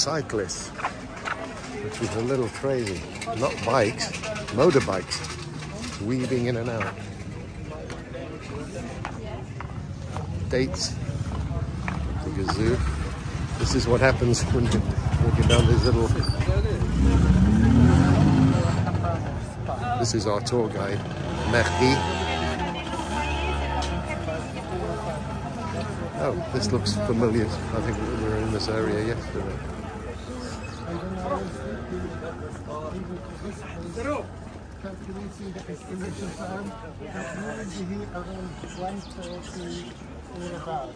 cyclists, which is a little crazy. Not bikes, motorbikes, weaving in and out. Dates, the gazoo. This is what happens when you're walking down these little. This is our tour guide, Mehdi. Oh, this looks familiar. I think we were in this area yesterday. Calculating the estimation time be here around 1.30 or about.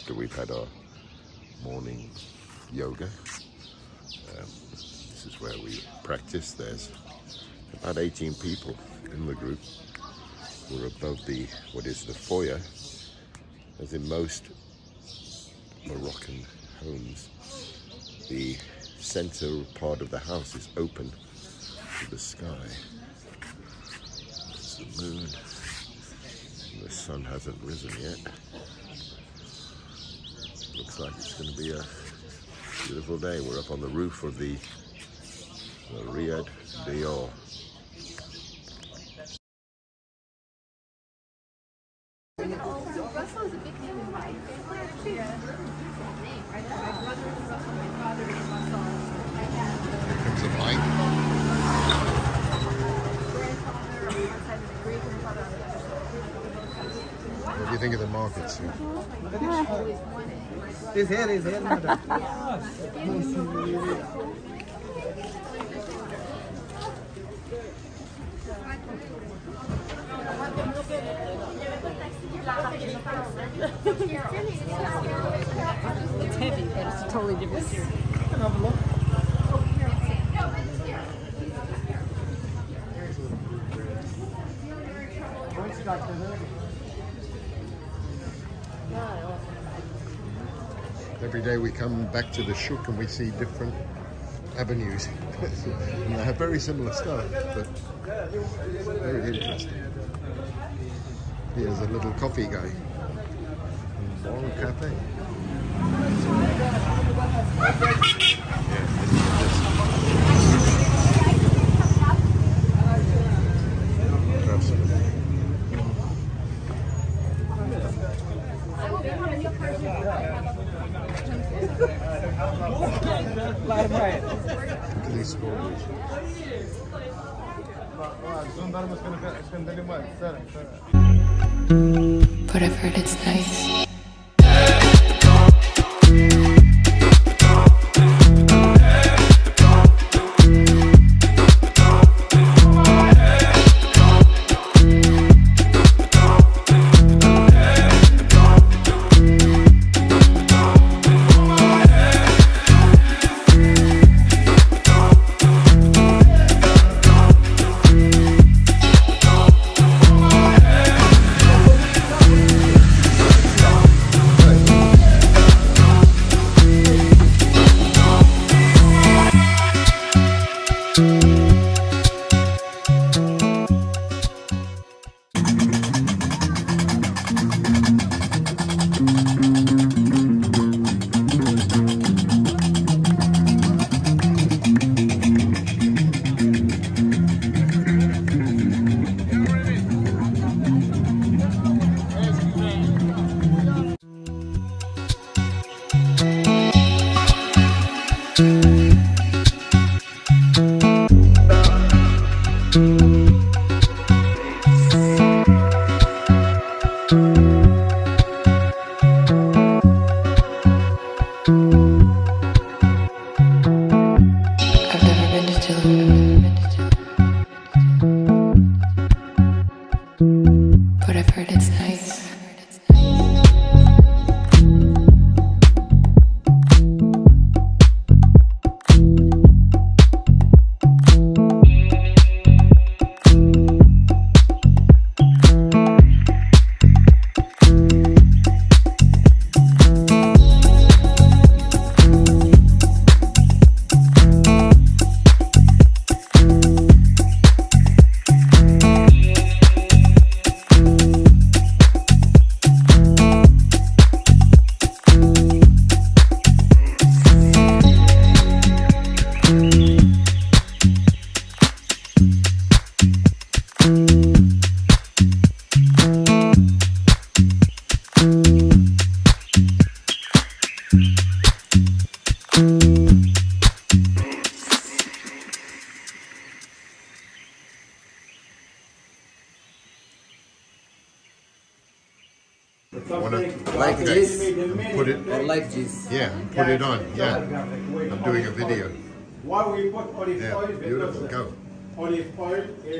After we've had our morning yoga. Um, this is where we practice. There's about 18 people in the group. We're above the what is the foyer, as in most Moroccan homes. The center part of the house is open to the sky. There's the moon. The sun hasn't risen yet. Looks like it's going to be a beautiful day. We're up on the roof of the, the Riad Dior. Here comes a bike. What do you think of the markets here? His hair, his hair. It's heavy, but it's a totally different series. Every day we come back to the Shuk and we see different avenues. and they have very similar stuff, but very interesting. Here's a little coffee guy. Bon Cafe.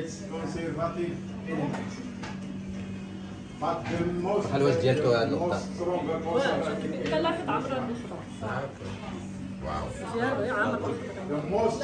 oil is conservative elements. But the most, حلوة the, جيتو يا the نقطة. most stronger conservative ثلاثة عشر نسخة Wow. زيادة يا عم the most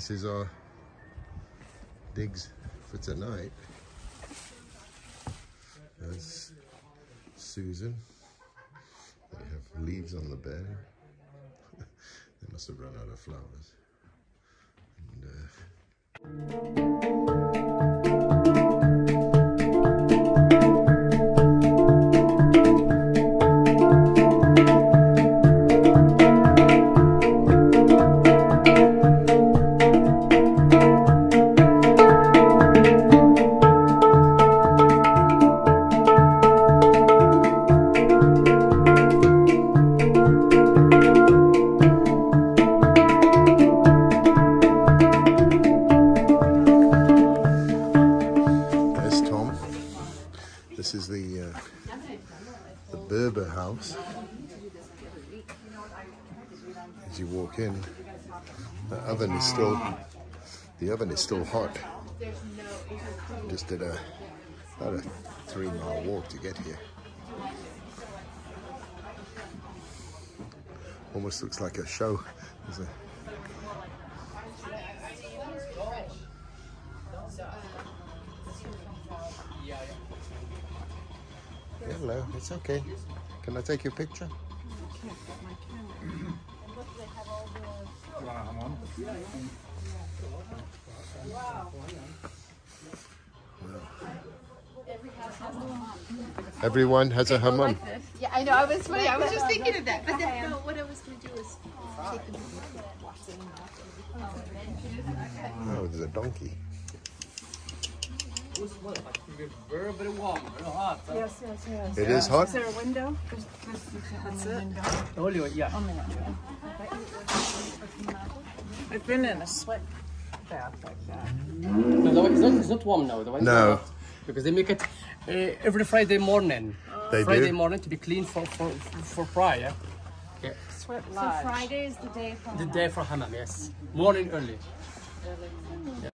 this is our digs for tonight. There's Susan. They have leaves on the bed. they must have run out of flowers. And, uh, house. As you walk in, the oven is still the oven is still hot. Just did a about a three mile walk to get here. Almost looks like a show. There's a Hello, it's okay. Can I take your picture? Everyone has a hammam. Yeah, I know. I was funny. I was just um, thinking of that. But then, no, what I was going to do is take them. Oh, there's a donkey. Very warm, very hot. Yes, yes, yes. It is hot. Is there a window? That's it. Only one, yeah. I've been in a sweat bath like that. No, the it's, not, it's not warm now. The one No. hot. Because they make it uh, every Friday morning. They Friday do? morning to be clean for for for prayer. Yeah. Sweat So. Friday is the day for The day for hammam, yes. Morning early. I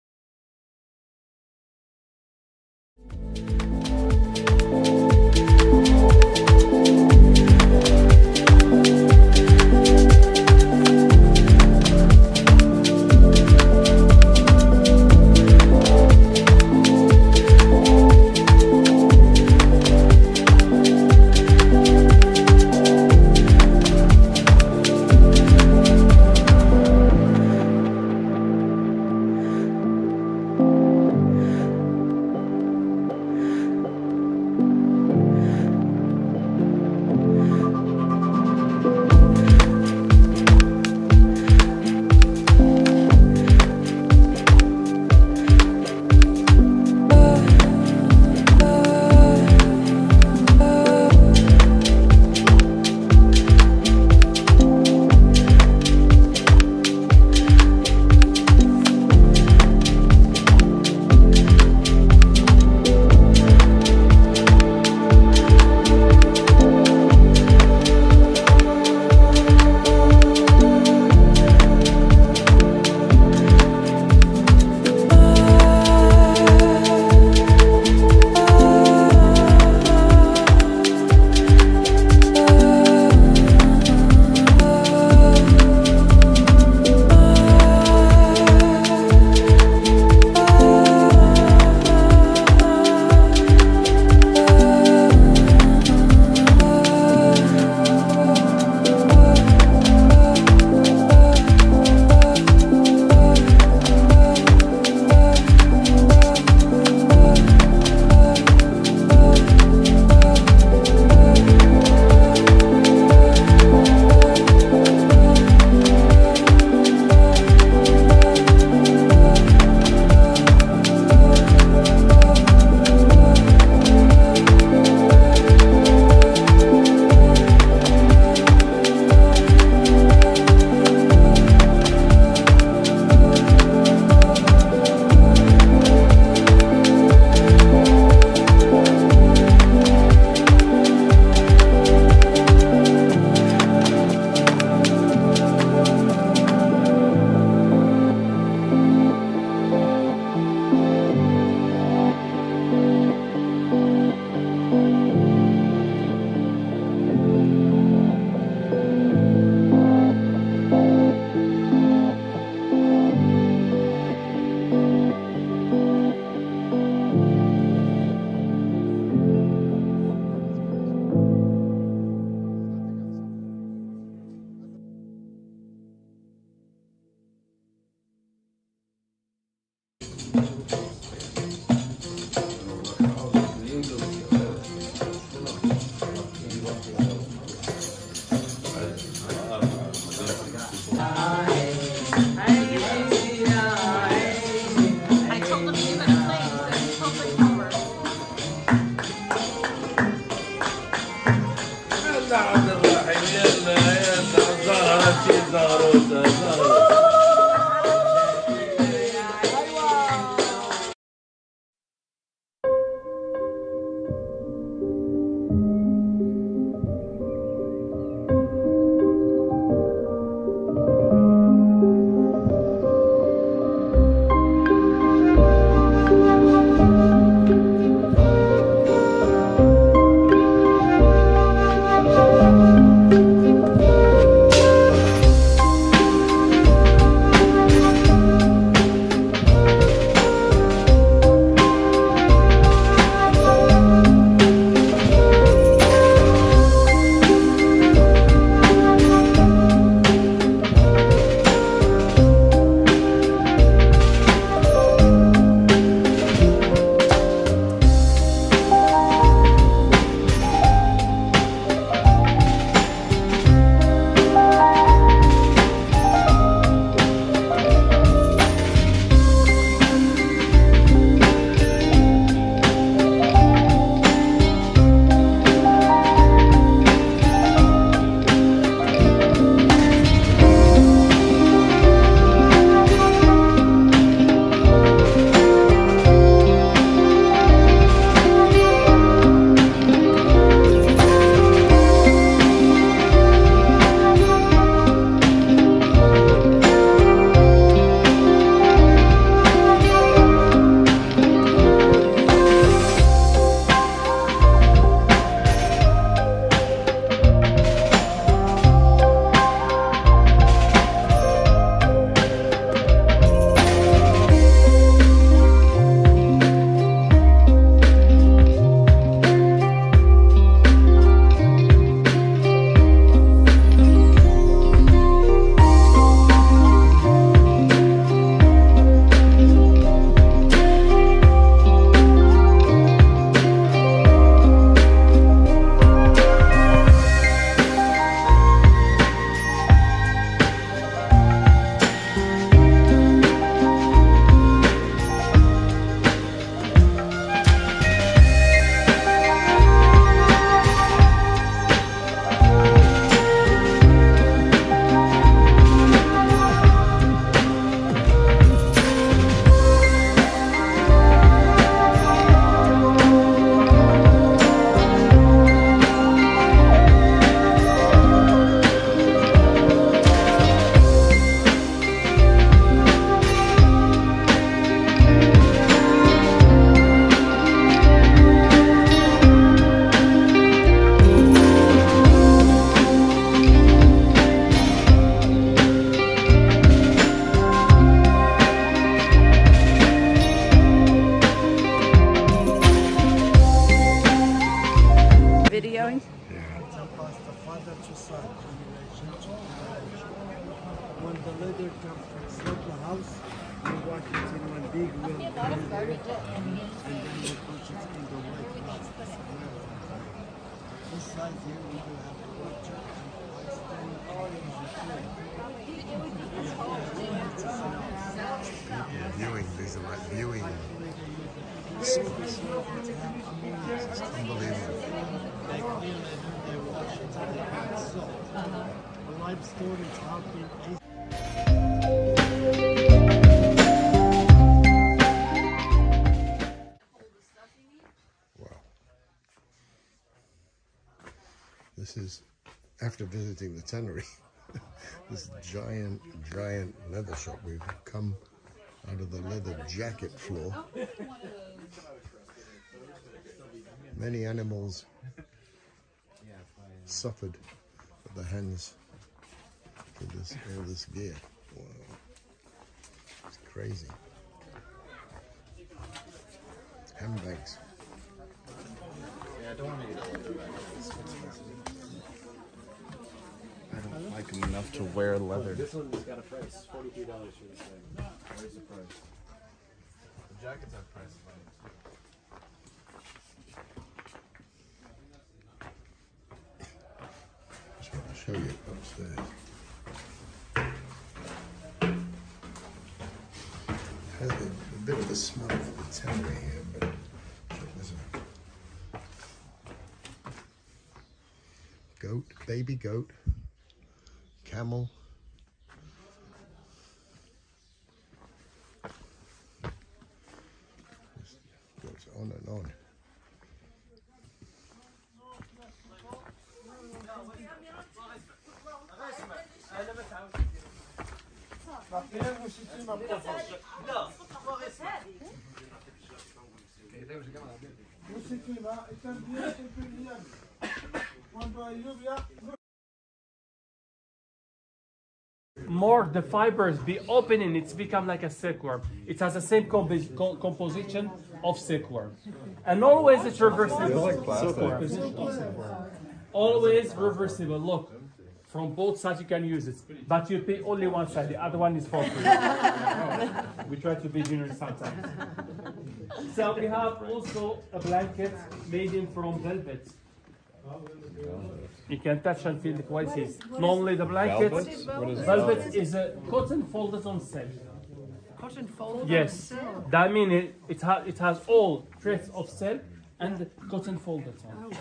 Yeah, viewing. These are like viewing spots. It's unbelievable. They clean it and This is after visiting the tannery. this giant, giant leather shop. We've come out of the leather jacket floor. Many animals suffered at the hands of this all this gear. Wow. It's crazy. Handbags. I don't like them enough to wear leather. This one's got a price, forty-three dollars for this thing. Where's the price? The jackets have prices on them. Just want to show you upstairs. Has a, a bit of the smell of the tannery here, but check this out. Goat, baby goat, camel. This goes on and on. more the fibers be opening, it's become like a silkworm. It has the same compo- co- composition of silkworm. And always it's reversible. Silkworm. Always reversible. Look, from both sides you can use it. But you pay only one side, the other one is for free. we try to be generous sometimes. So we have also a blanket made in from velvet. You can touch and feel the qualities. Normally the blanket, Velvet? What is velvet is a cotton folded on silk. Cotton folded Yes, that means it, it, ha- it has all threads of silk and cotton folded on.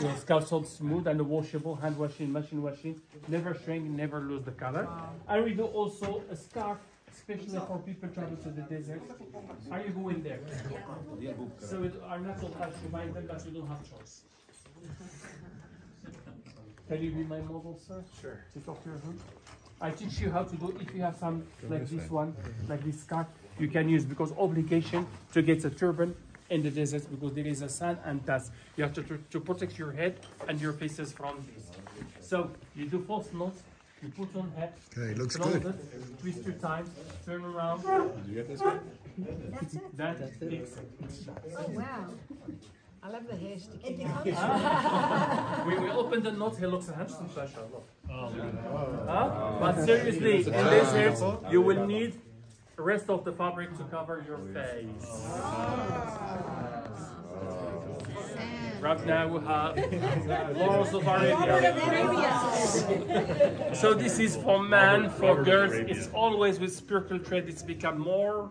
It's got so smooth and washable, hand washing, machine washing, never shrink, never lose the color. And we do also a scarf, especially for people traveling to the desert. Are you going there? So it are not so hard to find them, but you don't have choice. Can you be my model, sir? Sure. Take off your hood. I teach you how to do. If you have some like this one, like this scarf, you can use because obligation to get a turban in the desert because there is a sun and dust. You have to, to, to protect your head and your faces from this. So you do false knots. You put on hat. Okay, looks close good. it, twist your times, turn around. Did you get this one? That takes Oh, wow. I love the hair sticking out. We, we open the knot, he looks a handsome special. Huh? But seriously, in this hair, you will need the rest of the fabric to cover your face. Right now we have Lawrence of Arabia. So this is for men, for girls. It's always with sparkle thread. It's become more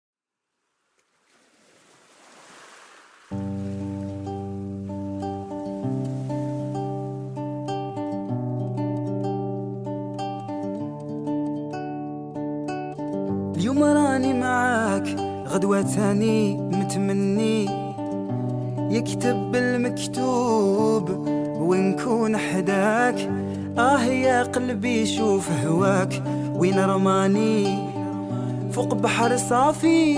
غدوة تاني متمني يكتب المكتوب ونكون حداك. آه يا قلبي شوف هواك وين رماني؟ فوق بحر صافي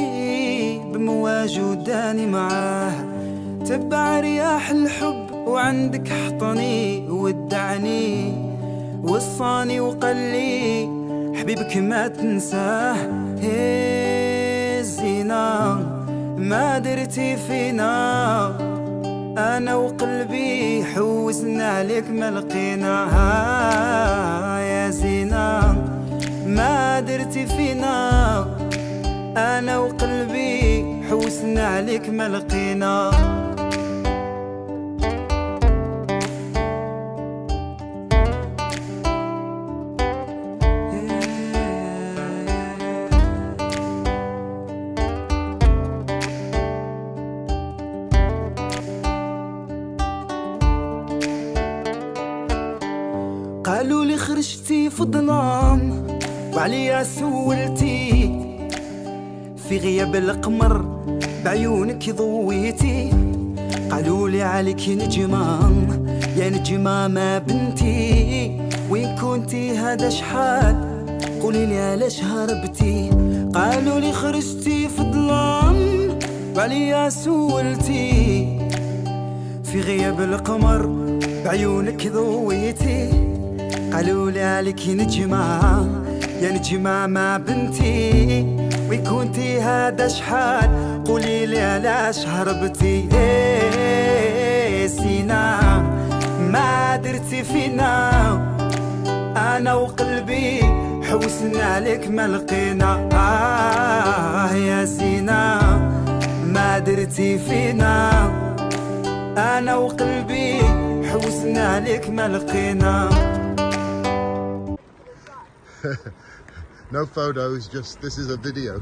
بمواج وداني معاه. تبع رياح الحب وعندك حطني ودعني. وصاني وقال لي حبيبك ما تنساه. الزينة ما درتي فينا. أنا وقلبي حوسنا عليك ما لقينا. يا زينة ما درتي فينا. أنا وقلبي حوسنا عليك ما لقينا. وعليا سولتي. في غياب القمر بعيونك ضويتي. قالوا لي عليك نجمة يا نجمة ما بنتي. وين كنتي هذا شحال؟ قولي لي علاش هربتي؟ قالوا لي خرجتي في الظلام وعليا سولتي. في غياب القمر بعيونك ضويتي. قالوا لي عليك نجمة. يا نجمة ما بنتي وين كنتي هذا شحال؟ قولي لي علاش هربتي إيه سينا ما درتي فينا. أنا وقلبي حوسنا عليك ما لقينا. آه يا زينة ما درتي فينا. أنا وقلبي حوسنا عليك ما لقينا. no photos, just this is a video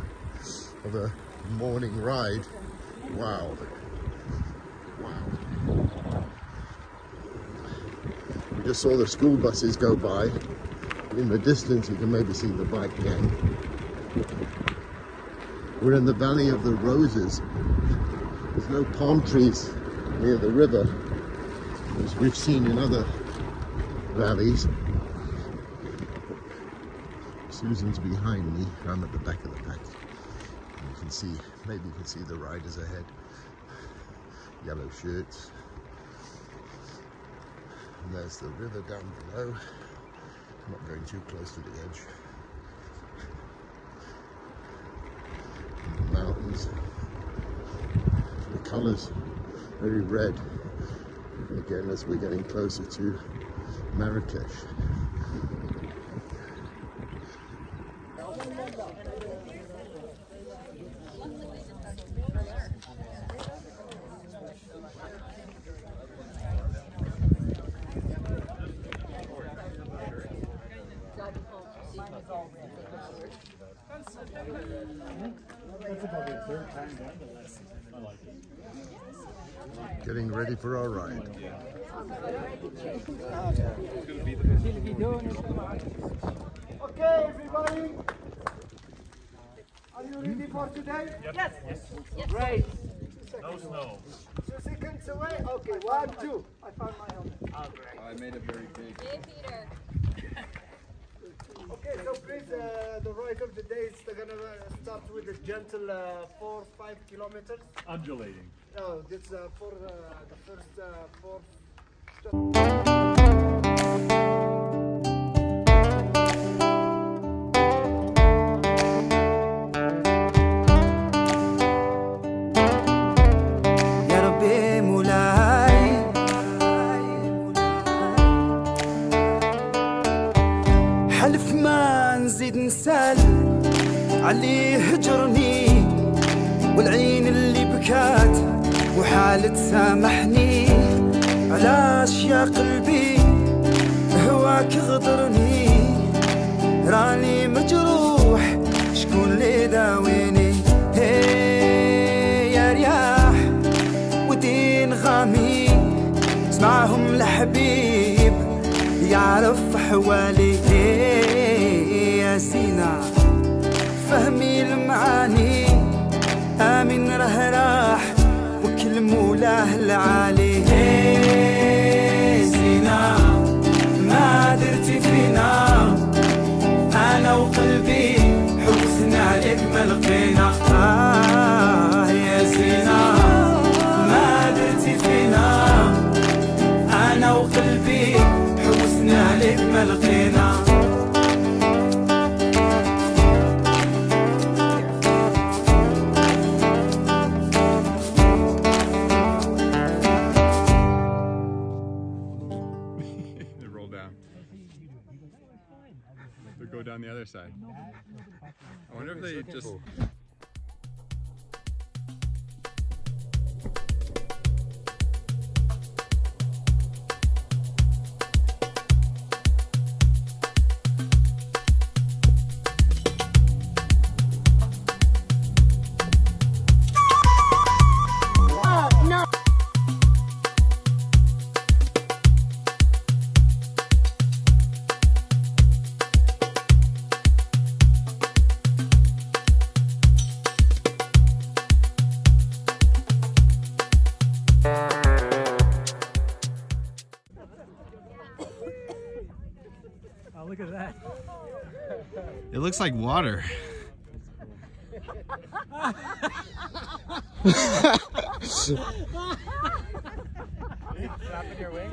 of a morning ride. Wow. Wow. We just saw the school buses go by. In the distance, you can maybe see the bike gang. We're in the Valley of the Roses. There's no palm trees near the river, as we've seen in other valleys. Susan's behind me. I'm at the back of the pack. And you can see, maybe you can see the riders ahead. Yellow shirts. And there's the river down below. I'm not going too close to the edge. And the mountains. The colours very red. Again, as we're getting closer to Marrakesh. Getting ready for our ride. Okay, everybody. Are you ready for today? Yes. Yes. Great. No snow. Two seconds away. Okay, one, two. I found my helmet. I made it very big. Okay, so please, uh, the ride of the day is gonna uh, start with a gentle uh, four, five kilometers. Undulating. No, this uh, for uh, the first uh, four. آمن راه راح وكل مولاه العالي. Wonder if they just. Oh, look at that. It looks like water. Flapping your wings.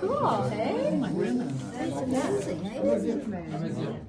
Cool, hey? That's amazing?